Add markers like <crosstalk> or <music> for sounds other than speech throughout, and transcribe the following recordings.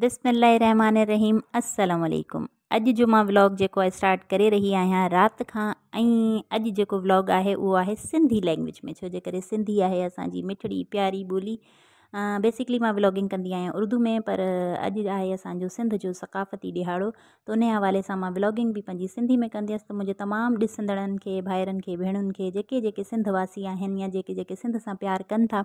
बिस्मिल्लाहिर्रहमान रहीम अस्सलाम वालेकुम अॼु जो माँ व्लॉग आहे स्टार्ट करे रही आहियाँ राति खां, ऐं अॼु व्लॉग आहे, उहो आहे सिंधी लैंग्वेज में। छो जे सिंधी आहे असांजी मिठड़ी, प्यारी ॿोली। बेसिकली माँ व्लॉगिंग कंदी आहियाँ उर्दू में, पर अॼु आहे असांजो सिंध जो सकाफ़ती ॾिहाड़ो। त उन हवाले सां माँ व्लॉगिंग बि पंहिंजी सिंधी में कंदी त मुंहिंजे तमामु खे, भाइरनि खे भेणुनि खे जेके जेके सिंध वासी आहिनि या जेके जेके सिंध सां प्यारु कनि था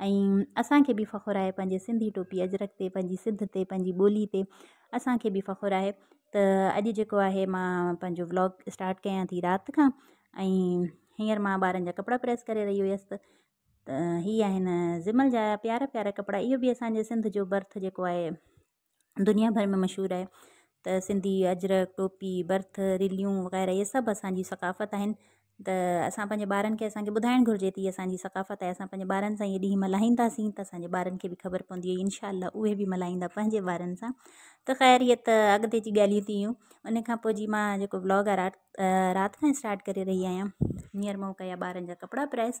ऐं बि फ़ख़ुरु आहे पंहिंजे सिंधी टोपी, अजरक ते, पंहिंजी सिंध ते, पंहिंजी ॿोली ते, असांखे बि फ़ख़ुरु आहे। त अॼु जेको आहे, माँ व्लॉग स्टार्ट कयां थी राति ऐं हींअर माँ जा कपिड़ा प्रेस करे रही हुयसि, त हीअ आहिनि ज़िमल जा प्यारा प्यारा कपिड़ा, इहो बि असांजे सिंध जो बर्थ जेको आहे, दुनिया भर में मशहूरु आहे। त सिंधी अजरक, टोपी, बर्थ, रिलियूं वग़ैरह, इहे सभु असांजी सकाफ़त त असां पंहिंजे ॿारनि खे असांखे ॿुधाइणु घुरिजे थी असांजी सकाफ़त आहे। असां पंहिंजे ॿारनि सां इहे ॾींहं मल्हाईंदासीं त असांजे ॿारनि खे बि ख़बर पवंदी इनशा उहे बि मल्हाईंदा पंहिंजे ॿारनि सां। त ख़ैर, इहे त अॻिते जी ॻाल्हियूं थी उन खां पोइ जी माँ जेको आहे राति राति खां स्टार्ट करे रही आहियाँ। हींअर मूं कया ॿारनि जा कपिड़ा प्रेस।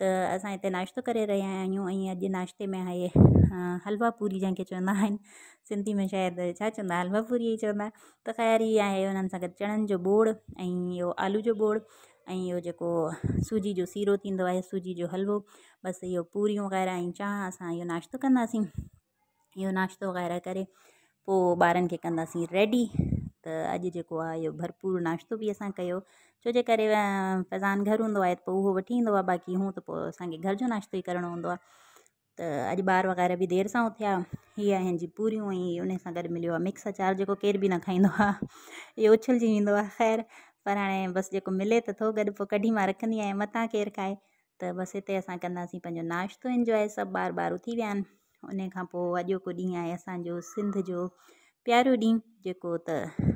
त असां हिते नाश्तो करे रहिया आहियूं नाश्ते में आहे हलवा पूरी, जंहिंखे चवंदा सिंधी में शायदि चवंदा हलवा पूरी ई चवंदा त ख़ैर इहा आहे हुननि सां गॾु जो बोड़ ऐं आलू जो बोड़ ऐं इहो जेको सूजी जो सीरो थींदो आहे, सूजी जो हलवो, बसि इहो पूरियूं वग़ैरह ऐं चांहि असां नाश्तो कंदासीं। इहो नाश्तो वग़ैरह करे पोइ ॿारनि रेडी। त अॼु जेको भरपूर नाश्तो बि असां कयो। छो जे करे फज़ान घर हूंदो आहे त बाक़ी हूँ त पोइ असांखे घर जो नाश्तो ई करिणो हूंदो आहे। त अॼु वग़ैरह बि देरि सां उथिया, हीअ आहिनि जी पूरियूं ऐं उन सां मिक्स अचार, जेको केर बि न खाईंदो आहे, इहो उछलजी वेंदो पर हाणे बसि जेको मिले त थो, गॾु पोइ कढी माँ रखंदी आहियाँ मथां केरु खाए। त बसि हिते असां कंदासीं पंहिंजो नाश्तो इंजॉय सभु ॿार ॿार उथी विया आहिनि। उन खां पोइ अॼोको सिंध जो प्यारो ॾींहुं, जेको त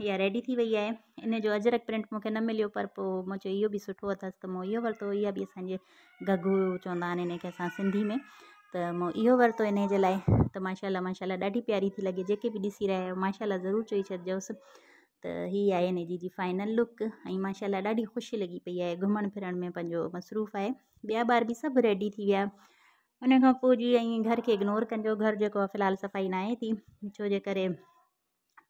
इहा रेडी थी वई आहे इन जो अजरक प्रिंट मूंखे न मिलियो पर पोइ मूं चयो इहो बि सुठो अथसि त मूं इहो वरितो इहा गगू चवंदा आहिनि सिंधी में त मूं इहो इन जे लाइ त माशाला माशाला ॾाढी प्यारी थी लॻे जेके बि ॾिसी रहिया आहियो माशाला ज़रूरु चई छॾिजोसि त हीअ आहे इन जी फाइनल लुक ऐं माशाला ॾाढी ख़ुशी लॻी पई आहे घुमण फिरण में पंहिंजो मसरूफ़ आहे ॿिया ॿार बि सभु रेडी थी विया उन घर खे इग्नोर कजो घर जेको आहे सफ़ाई न थी छो जे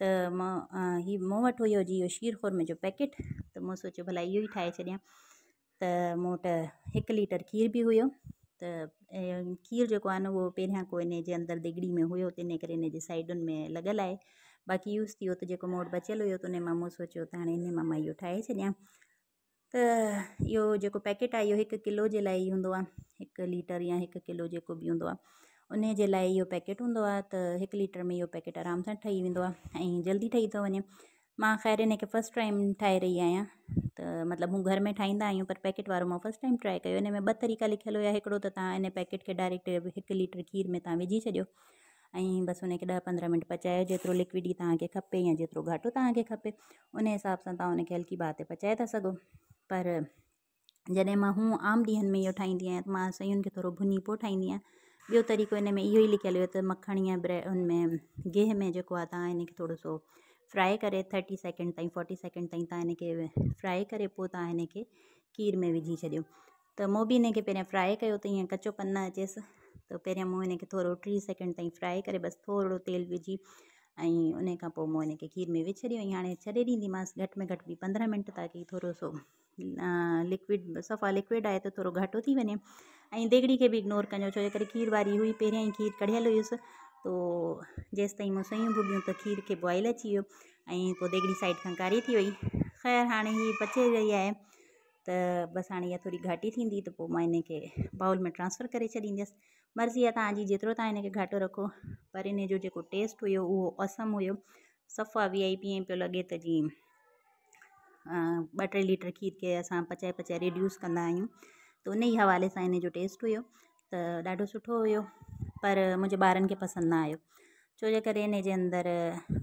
त माँ हीउ मूं वटि हुयो जी शीर ख़ुर्मे जो पैकेट, त मूं सोचियो भला इहो ई ठाहे छॾियाँ। त मूं हिकु लीटर खीर बि हुयो, त खीर जेको आहे न, उहो पहिरियाँ को इन जे अंदरि दिगड़ी में हुयो, त इन करे इन जे साइडुनि में लॻल आहे। बाक़ी यूज़ थी त जेको मूं वटि बचियलु हुयो, त उन माँ मूं सोचियो त हाणे इन माँ माँ इहो ठाहे छॾियाँ। पैकेट आहे, इहो हिकु किलो जे लाइ ई हूंदो आहे, हिकु लीटर या हिकु किलो जेको बि हूंदो उन जे लाइ इहो पैकेट आहे त हिकु लीटर में इहो पैकेट आराम सां ठही ऐं जल्दी ठही थो वञे। माँ ख़ैरु फस्ट टाइम ठाहे रही आहियाँ त मतिलबु हू घर में ठाहींदा आहियूं, पर पैकेट वारो माँ फस्ट टाइम इन में ॿ तरीक़ा लिखियलु हुया, हिकिड़ो त पैकेट खे डायरेक्ट हिकु लीटर खीर में तव्हां विझी छॾियो ऐं बसि उनखे ॾह पंद्रहं मिंट पचायो, जेतिरो लिक्विड ई तव्हांखे खपे या जेतिरो घाटो तव्हांखे खपे, उन हिसाब सां तव्हां उनखे हल्की बाहि ते पचाए था सघो। पर जॾहिं माँ हू आम ॾींहंनि में ठाहींदी आहियाँ त माँ पोइ ठाहींदी आहियाँ। ॿियो तरीक़ो इन में इहो ई लिखियलु हुयो त मखण या ब्रे, उन में, गिह में जेको आहे, तव्हां थोरो सो फ्राए करे थर्टी सेकेंड ताईं, फोर्टी सेकेंड ताईं तव्हां फ्राए पोइ तव्हां हिनखे खीर में विझी छॾियो। त मूं बि इनखे पहिरियाँ फ्राए कयो त ईअं कचो पन न अचेसि। त पहिरियाँ टीह सेकेंड ताईं फ्राए करे बसि थोरो तेल विझी उन खां खीर में विझी छॾियो ऐं हाणे छॾे ॾींदीमांसि में घटि बि पंद्रहं मिंट ताकी थोरो सो लिक्विड सफ़ा लिक्विड आहे त थोरो घाटो थी ऐं देगड़ी खे बि इग्नोर कजो छो जे करे खीर वारी हुई, पहिरियाँ ई खीर कढियल हुयुसि तो जेसि ताईं मूं सयूं भुॻियूं त खीर खे बॉइल अची वियो ऐं पोइ देगड़ी साइड खां कारी थी वई ख़ैरु, हाणे हीअ पचे रही आहे त बसि हाणे इहा थोरी घाटी थींदी, त पोइ माँ बाउल में ट्रांसफ़र करे छॾींदसि मर्ज़ी आहे तव्हांजी जेतिरो तव्हां इनखे घाटो रखो। पर इन जो टेस्ट असम हुयो सफ़ा वी आई पी पियो लॻे त जीअं ॿ टे लीटर खीर खे असां पचाए पचाए रिड्यूस कंदा आहियूं। त उन ई हवाले सां इन जो टेस्ट हुयो। त ॾाढो सुठो हुयो, पर मुंहिंजे ॿारनि खे पसंदि न आयो। छो जे करे इन जे अंदरि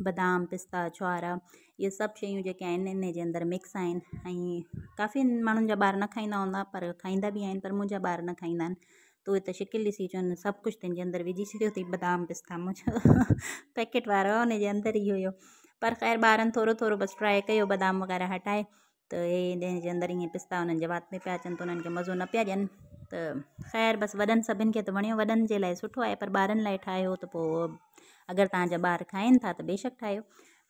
बादाम, पिस्ता, छुआरा, इहे सभु शयूं जेके आहिनि, इन जे अंदरि मिक्स आहिनि। ऐं काफ़ी माण्हुनि जा ॿार न खाईंदा हूंदा, पर खाईंदा बि आहिनि, पर मुंहिंजा ॿार न खाईंदा आहिनि। त उहे त शिकिल ॾिसी चवनि, सभु कुझु तंहिंजे अंदरि विझी छॾियो अथई बादाम, पिस्ता। मुंहिंजो <laughs> पैकेट वारो आहे, उन जे अंदरि ई हुयो। पर ख़ैरु ॿारनि थोरो थोरो बसि ट्राए कयो, बादाम वग़ैरह हटाए। त इन जे अंदरि ईअं पिस्ता उन्हनि जे वात में पिया अचनि त उन्हनि खे मज़ो न पिया ॾियनि त ख़ैरु बसि वॾनि सभिनि खे त वणियो, वॾनि जे लाइ सुठो आहे, पर ॿारनि लाइ ठाहियो त पोइ अगरि तव्हांजा ॿार खाइनि था त बेशक ठाहियो।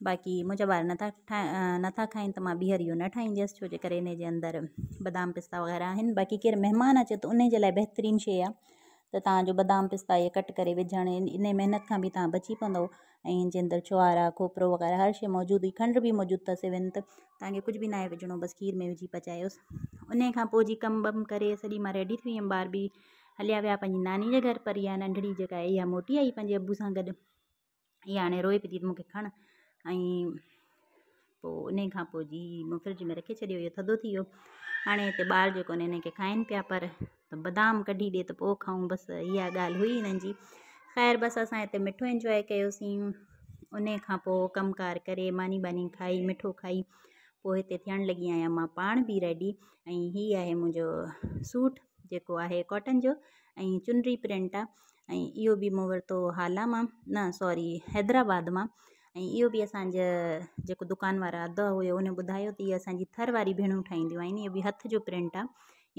बाक़ी मुंहिंजा ॿार नथा ठाहे नथा खाइनि त माँ ॿीहर इहो न ठाहींदसि, छो जे इन जे अंदरि बादाम पिस्ता वग़ैरह आहिनि। बाक़ी केरु महिमान अचे त उन जे लाइ बहितरीनु शइ आहे। त बादाम पिस्ता इहे कट करे विझणु इन महिनत खां बि तव्हां बची पवंदव। ऐं जे अंदरि छुआरा खोपरो वग़ैरह, हर शइ मौजूदु हुई, खंड बि मौजूदु अथसि इवन त। तव्हांखे कुझु बि न आहे खीर में विझी पचायोसि। उन खां पोइ जी कमु वम करे, सॼी रेडी थी वियमि ॿार बि। हलिया विया पंहिंजी नानी जे घर पर, इहा नंढड़ी जेका आहे मोटी आई पंहिंजे अबू सां गॾु। इहा रोए पई थी खण। ऐं फ्रिज में रखे छॾियो, इहो थधो थी वियो। हाणे हिते ॿार जेको आहिनि हिन खे खाइनि पिया, पर त बादाम कढी ॾिए त पोइ खाऊं, बसि इहा हुई हिननि ख़ैरु बसि असां मिठो इंजॉय कयोसीं। उन खां पोइ मानी बानी खाई, मिठो खाई। पोइ हिते थियणु लॻी आहियाँ माँ पाण बि रेडी ऐं हीअ आहे मुंहिंजो सूट, जेको आहे कॉटन जो चुनरी प्रिंट आहे। ऐं इहो बि हाला माँ, न सॉरी हैदराबाद माँ। ऐं इहो बि असांजा जेको दुकान वारा अदा हुयो उन ॿुधायो त इहा असांजी थर वारी भेणूं ठाहींदियूं आहिनि। हथ जो प्रिंट आहे।